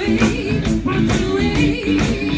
be my dream.